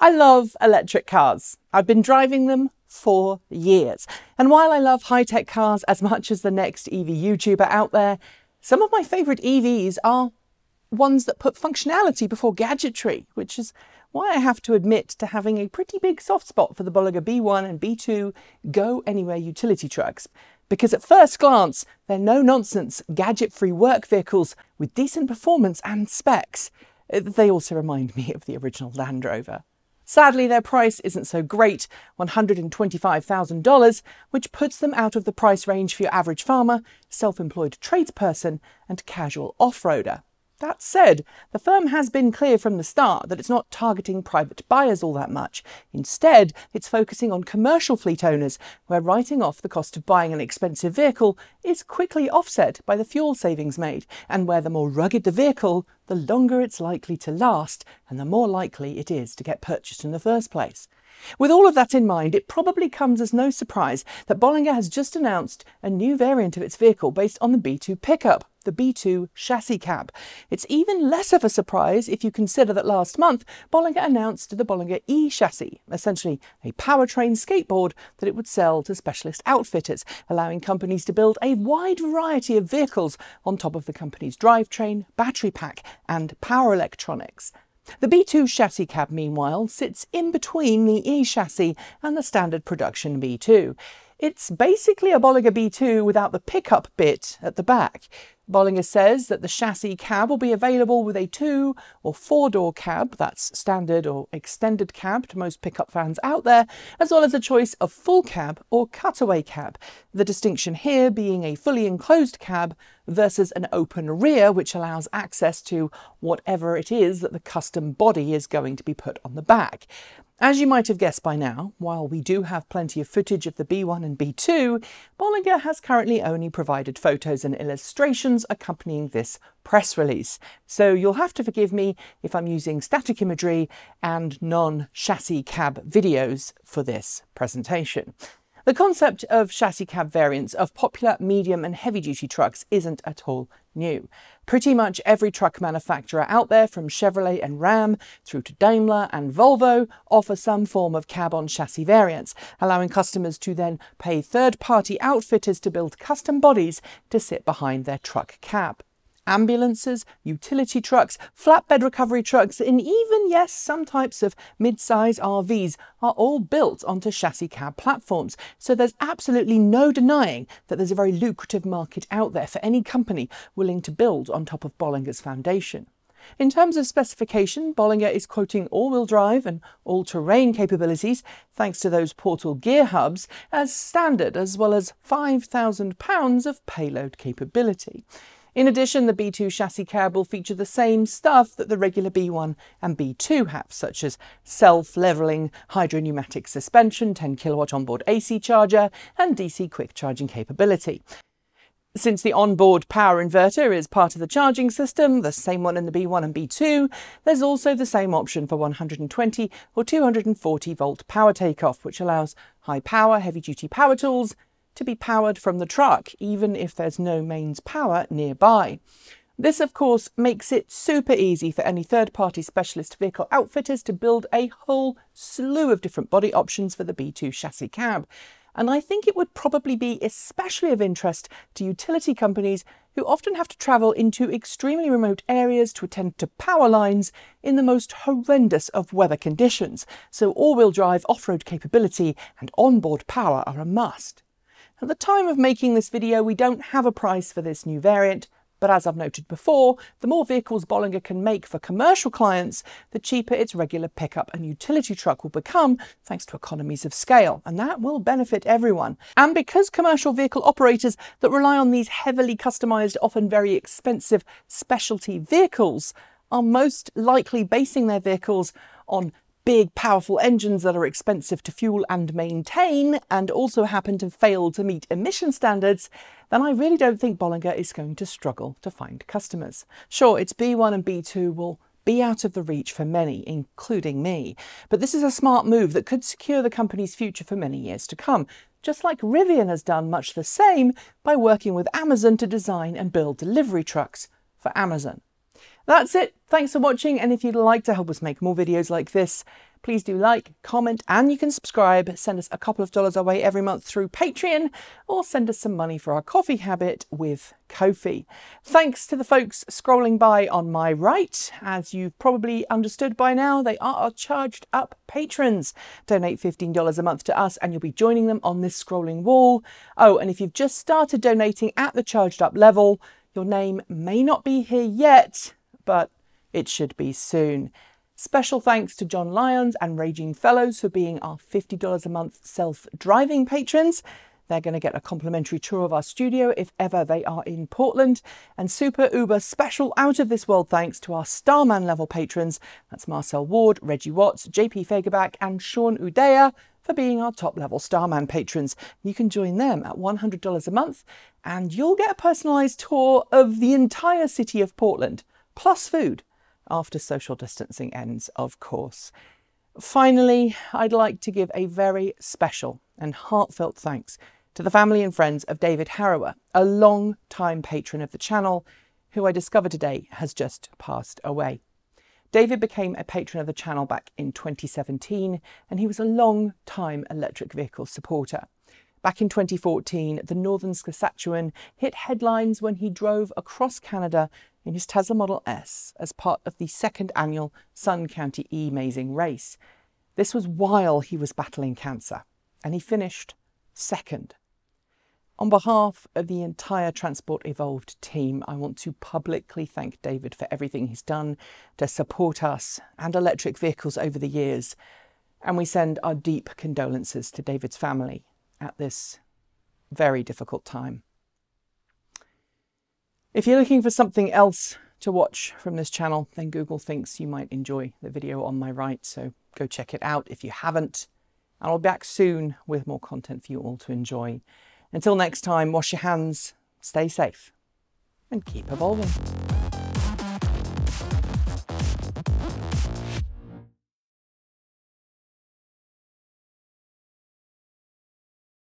I love electric cars. I've been driving them for years. And while I love high tech cars as much as the next EV YouTuber out there, some of my favourite EVs are ones that put functionality before gadgetry, which is why I have to admit to having a pretty big soft spot for the Bollinger B1 and B2 Go Anywhere utility trucks. Because at first glance, they're no nonsense, gadget free work vehicles with decent performance and specs. They also remind me of the original Land Rover. Sadly, their price isn't so great, $125,000, which puts them out of the price range for your average farmer, self employed tradesperson, and casual off roader. That said, the firm has been clear from the start that it's not targeting private buyers all that much. Instead, it's focusing on commercial fleet owners, where writing off the cost of buying an expensive vehicle is quickly offset by the fuel savings made, and where the more rugged the vehicle, the longer it's likely to last, and the more likely it is to get purchased in the first place. With all of that in mind, it probably comes as no surprise that Bollinger has just announced a new variant of its vehicle based on the B2 pickup the B2 chassis cab. It's even less of a surprise if you consider that last month Bollinger announced the Bollinger E chassis, essentially a powertrain skateboard that it would sell to specialist outfitters, allowing companies to build a wide variety of vehicles on top of the company's drivetrain, battery pack, and power electronics. The B2 chassis cab, meanwhile, sits in between the E chassis and the standard production B2. It's basically a Bollinger B2 without the pickup bit at the back. Bollinger says that the chassis cab will be available with a two or four door cab, that's standard or extended cab to most pickup fans out there, as well as a choice of full cab or cutaway cab. The distinction here being a fully enclosed cab versus an open rear, which allows access to whatever it is that the custom body is going to be put on the back. As you might have guessed by now, while we do have plenty of footage of the B1 and B2, Bollinger has currently only provided photos and illustrations accompanying this press release. So you'll have to forgive me if I'm using static imagery and non-chassis cab videos for this presentation. The concept of chassis cab variants of popular medium and heavy duty trucks isn't at all new. Pretty much every truck manufacturer out there from Chevrolet and Ram through to Daimler and Volvo offer some form of cab on chassis variants, allowing customers to then pay third party outfitters to build custom bodies to sit behind their truck cab ambulances, utility trucks, flatbed recovery trucks, and even, yes, some types of mid-size RVs are all built onto chassis cab platforms. So there's absolutely no denying that there's a very lucrative market out there for any company willing to build on top of Bollinger's foundation. In terms of specification, Bollinger is quoting all-wheel drive and all-terrain capabilities, thanks to those portal gear hubs, as standard, as well as £5,000 of payload capability. In addition, the B2 chassis cab will feature the same stuff that the regular B1 and B2 have, such as self-leveling hydropneumatic suspension, 10 kilowatt onboard AC charger, and DC quick charging capability. Since the onboard power inverter is part of the charging system, the same one in the B1 and B2, there's also the same option for 120 or 240 volt power takeoff, which allows high power, heavy duty power tools to be powered from the truck, even if there's no mains power nearby. This, of course, makes it super easy for any third-party specialist vehicle outfitters to build a whole slew of different body options for the B2 chassis cab. And I think it would probably be especially of interest to utility companies who often have to travel into extremely remote areas to attend to power lines in the most horrendous of weather conditions. So all-wheel drive off-road capability and onboard power are a must. At the time of making this video, we don't have a price for this new variant, but as I've noted before, the more vehicles Bollinger can make for commercial clients, the cheaper its regular pickup and utility truck will become thanks to economies of scale, and that will benefit everyone. And because commercial vehicle operators that rely on these heavily customised, often very expensive specialty vehicles are most likely basing their vehicles on big, powerful engines that are expensive to fuel and maintain and also happen to fail to meet emission standards, then I really don't think Bollinger is going to struggle to find customers. Sure, its B1 and B2 will be out of the reach for many, including me. But this is a smart move that could secure the company's future for many years to come, just like Rivian has done much the same by working with Amazon to design and build delivery trucks for Amazon. That's it. Thanks for watching. And if you'd like to help us make more videos like this, Please do like, comment, and you can subscribe. Send us a couple of dollars away every month through Patreon or send us some money for our coffee habit with Ko-fi. Thanks to the folks scrolling by on my right. As you've probably understood by now, they are our charged up patrons. Donate $15 a month to us and you'll be joining them on this scrolling wall. Oh, and if you've just started donating at the charged up level, your name may not be here yet, but it should be soon. Special thanks to John Lyons and Raging Fellows for being our $50 a month self driving patrons. They're going to get a complimentary tour of our studio if ever they are in Portland. And super uber special out of this world thanks to our Starman level patrons. That's Marcel Ward, Reggie Watts, JP Fagerback, and Sean Udea for being our top level Starman patrons. You can join them at $100 a month and you'll get a personalised tour of the entire city of Portland, plus food after social distancing ends, of course. Finally, I'd like to give a very special and heartfelt thanks to the family and friends of David Harrower, a long time patron of the channel, who I discovered today has just passed away. David became a patron of the channel back in 2017 and he was a long time electric vehicle supporter. Back in 2014, the Northern Saskatchewan hit headlines when he drove across Canada in his Tesla Model S as part of the second annual Sun Country E-Mazing race. This was while he was battling cancer, and he finished second. On behalf of the entire Transport Evolved team, I want to publicly thank David for everything he's done to support us and electric vehicles over the years. And we send our deep condolences to David's family at this very difficult time. If you're looking for something else to watch from this channel, then Google thinks you might enjoy the video on my right, so go check it out if you haven't. And I'll be back soon with more content for you all to enjoy. Until next time, wash your hands, stay safe, and keep evolving.